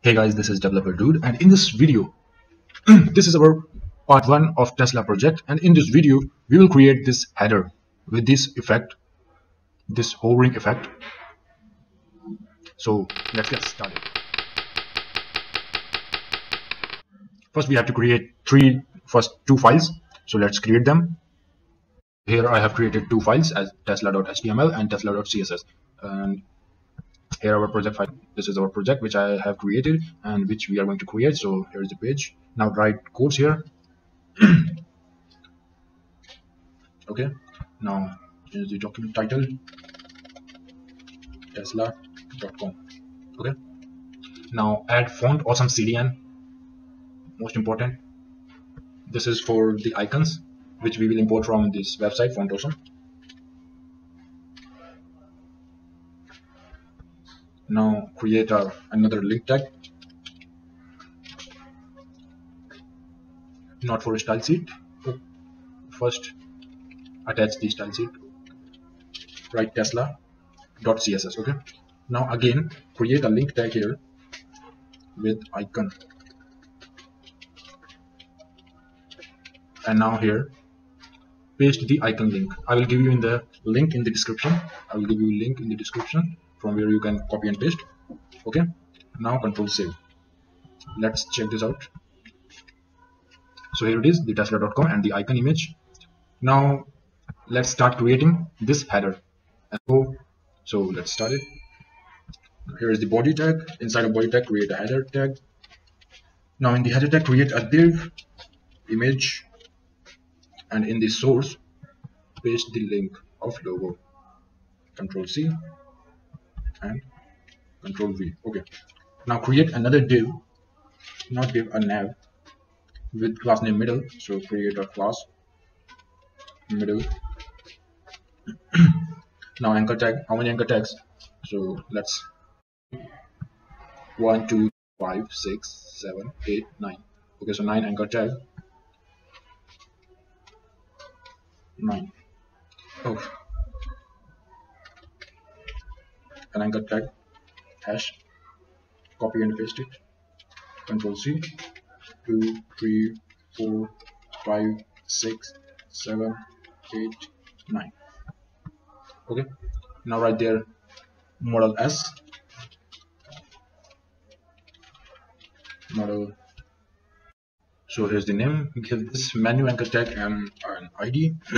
Hey guys, this is Developer Dude and in this video, this is our part 1 of Tesla project and in this video, we will create this header with this effect, this hovering effect. So let's get started. First we have to create three, first two files. So let's create them. Here I have created two files as tesla.html and tesla.css and here our project file. This is our project which i have created and which we are going to create. So here's the page. Now write codes here. Okay. Now change the document title. Tesla.com okay. Now add font awesome cdn most important this is for the icons which we will import from this website font awesome now create a, another link tag. Not for a style sheet. First attach the style sheet. Write tesla dot css okay? Now again create a link tag here with icon. And now here paste the icon link. I will give you in the link in the description. I will give you link in the description from where you can copy and paste. Okay. Now control save. Let's check this out. So here it is the tesla.com and the icon image. Now let's start creating this header. So so let's start it. Here is the body tag. Inside a body tag create a header tag. Now in the header tag create a div image. And in the source paste the link of logo. Control c and control V. Okay. Now create another div not div a nav with class name middle. So create a class middle. Now anchor tag. How many anchor tags? So let's one two five six seven eight nine. Okay so nine anchor tag. Nine. Oh an anchor tag hash copy and paste it. Control C 2 3 4 5 6 7 8 9 okay now right there model S. Model. So here's the name. Give this menu anchor tag and an ID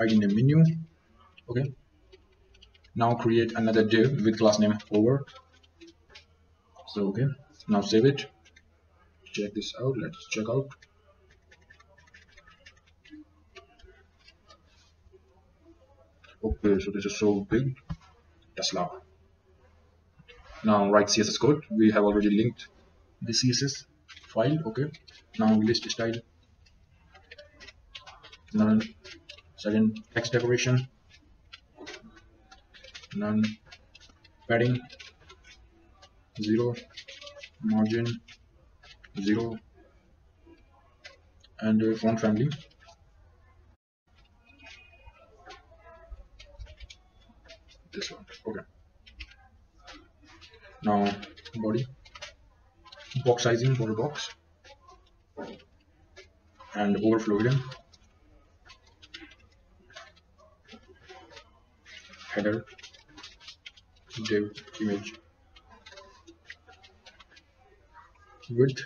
ID name menu. Okay now create another div with class name over so okay. Now save it. Check this out. Let's check out. Okay so this is so big. Tesla now write css code. We have already linked the css file. Okay. Now list style. None second text decoration none. Padding 0 margin 0 and uh, font family. This one okay. Now body. Box sizing border box. And overflow hidden header div image. Width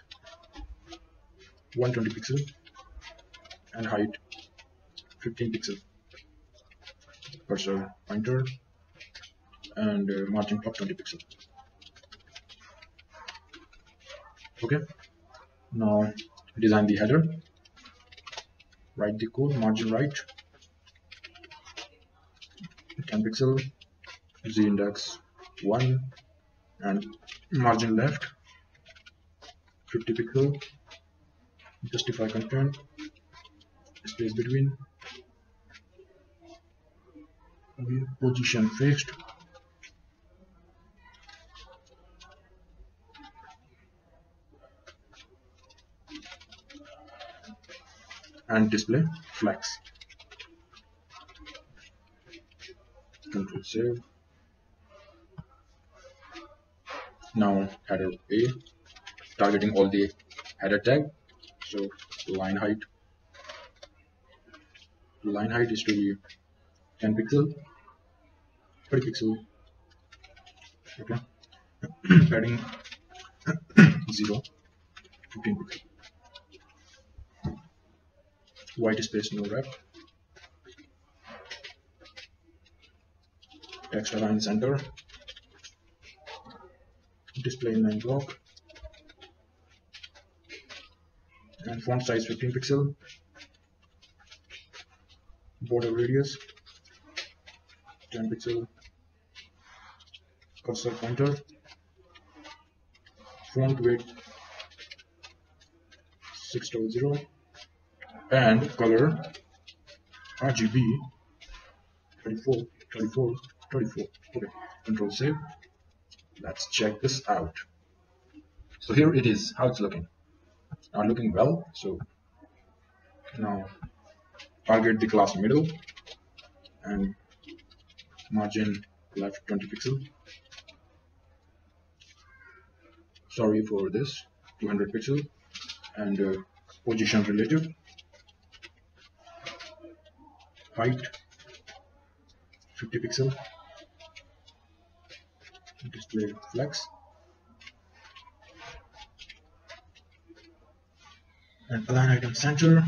120 pixel and height 15 pixel. Cursor pointer and uh, margin top 20 pixel. Okay. Now design the header. Write the code margin right. 10 pixel z index 1 and margin left. 50 pixel justify content space between. Position fixed. And display flex. Control save now header a targeting all the header tag. So line height. Line height is to be 10 pixel 30 pixel. Okay. Padding 0 15 pixel. White space no wrap. Text align center display main block. And font size 15 pixel. Border radius 10 pixel. Cursor pointer. Font weight 600 and color RGB 34 34 34 okay control save let's check this out. So here it is how it's looking. Not looking well so now target the class middle and margin left 20 pixel. Sorry for this 200 pixel and uh, position relative. Height 50 pixel display flex. And align item center.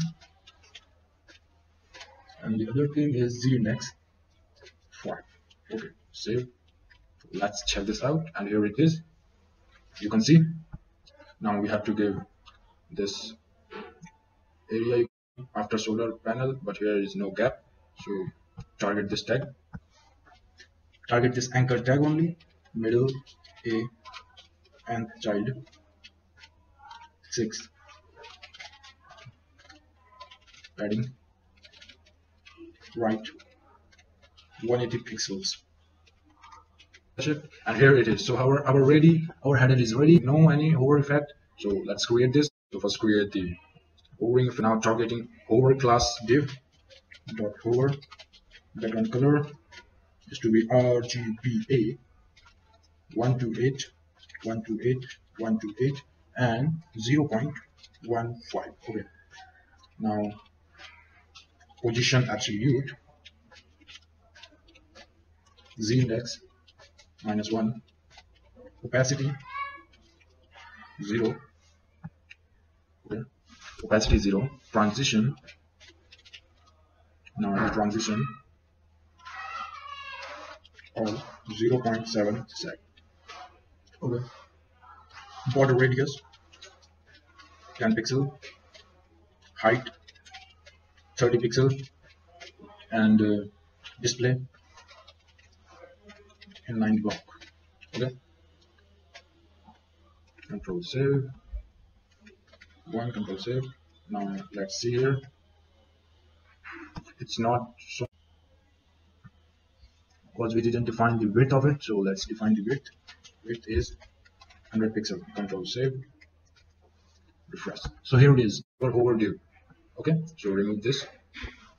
And the other thing is z index. Okay. Save. Let's check this out. And here it is. You can see. Now we have to give this area after solar panel but here is no gap. So target this tag. Target this anchor tag only middle a and child 6 padding. Right. 180 pixels. And here it is. So our our ready our header is ready. No any hover effect. So let's create this. So first create the hovering now targeting hover class div dot hover. Background color is to be RGBA 128 128 128 and 0 0.15 okay. Now position attribute z index minus 1 opacity 0 okay. opacity 0 transition. Now the transition of 0.7 sec okay. Border radius 10 pixel. Height 30 pixel. And uh, display. Inline block. Okay. Control save. One control save. Now let's see here. It's not so because we didn't define the width of it so let's define the width width is 100 pixel control save. Refresh. So here it is. For hover okay so remove this.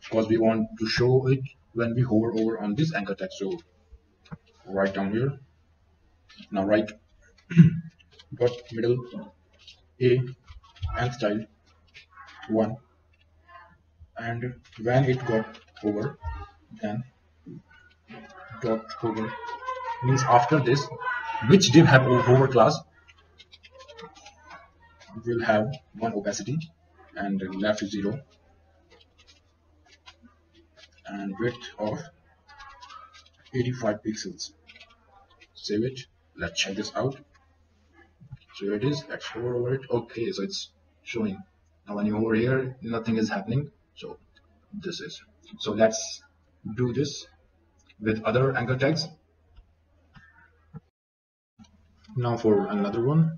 Because we want to show it when we hover over on this anchor tag. So right down here. Now right dot middle a and style one. And when it got over then dot hover means after this which div have hover class will have one opacity and left is zero. And width of 85 pixels. Save it. Let's check this out. So here it is let's hover over it. Okay so it's showing. Now when you hover here nothing is happening. So this is. So let's do this with other anchor tags now for another one.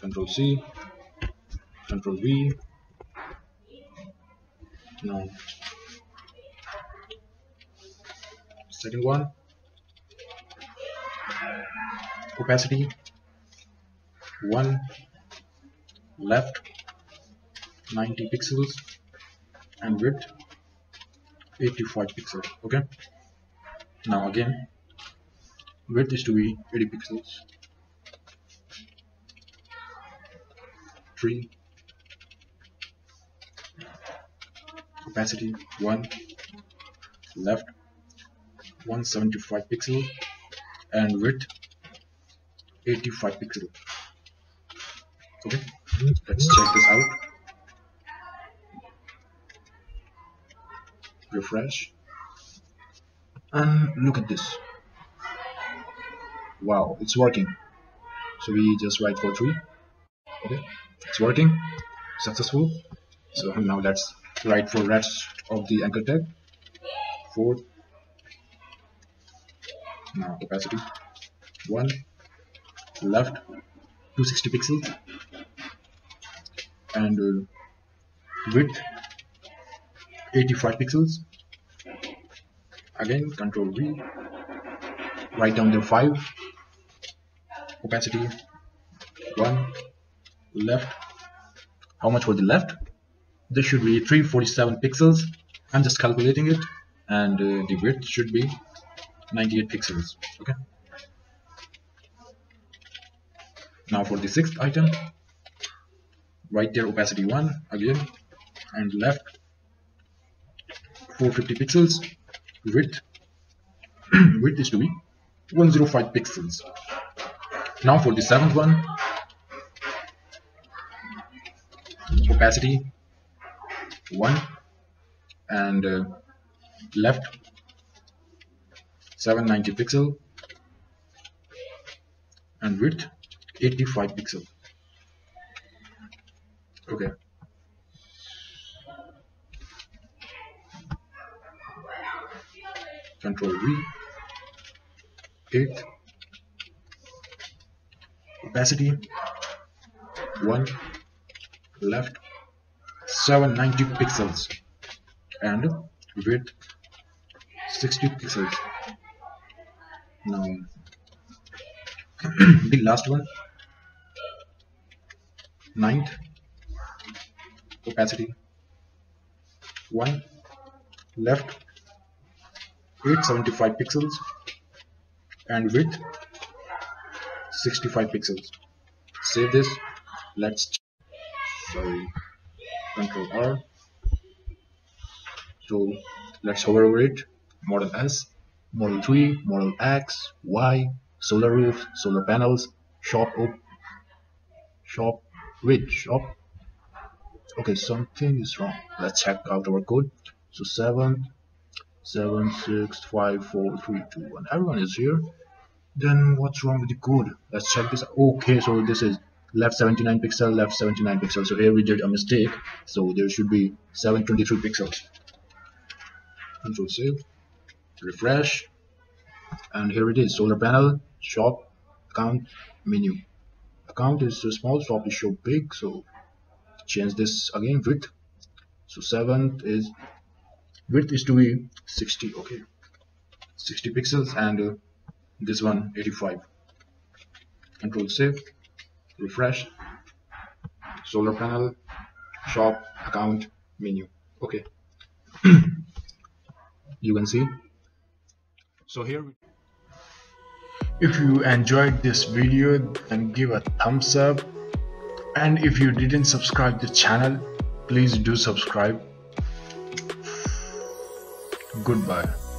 Control C control V. Now second one. Opacity. 1 left. 90 pixels. And width. 85 pixels. Okay. Now again. Width is to be 80 pixels 3 opacity 1 left 175 pixel. And width 85 pixel. Okay let's check this out. Refresh. And look at this. Wow it's working. So we just write for 3 okay it's working. Successful. So now let's write for rest of the anchor tag. 4 now opacity 1 left. 260 pixels and uh, width. 85 pixels. Again control V. Write down the 5 opacity. 1 left. How much for the left? This should be 347 pixels. I'm just calculating it and uh, the width should be 98 pixels okay? Now for the sixth item. Right there opacity 1 again and left 450 pixels. Width width is to be 105 pixels. Now for the seventh one opacity 1 and uh, left. 790 pixel. And width 85 pixel. Okay. Control V. 8 opacity. 1 left 790 pixels. And width 60 pixels. Now the last one. Ninth opacity. 1 left. 875 pixels. And width. 65 pixels. Save this. Let's sorry control R so let's hover over it model S model 3 model X Y solar roof solar panels shop op shop which shop. Okay something is wrong. Let's check out our code. So 7 seven six five four three two one. Everyone is here. Then what's wrong with the code? Let's check this. Okay so this is left 79 pixel left 79 pixels so here we did a mistake. So there should be 723 pixels. Control save refresh. And here it is solar panel shop account menu. Account is so small shop is so big so change this again width. So 7 is width is to be 60 okay. 60 pixels and uh, this one 85 control save refresh solar panel shop account menu. Okay. You can see. So here if you enjoyed this video then give a thumbs up. And if you didn't subscribe the channel please do subscribe. Goodbye.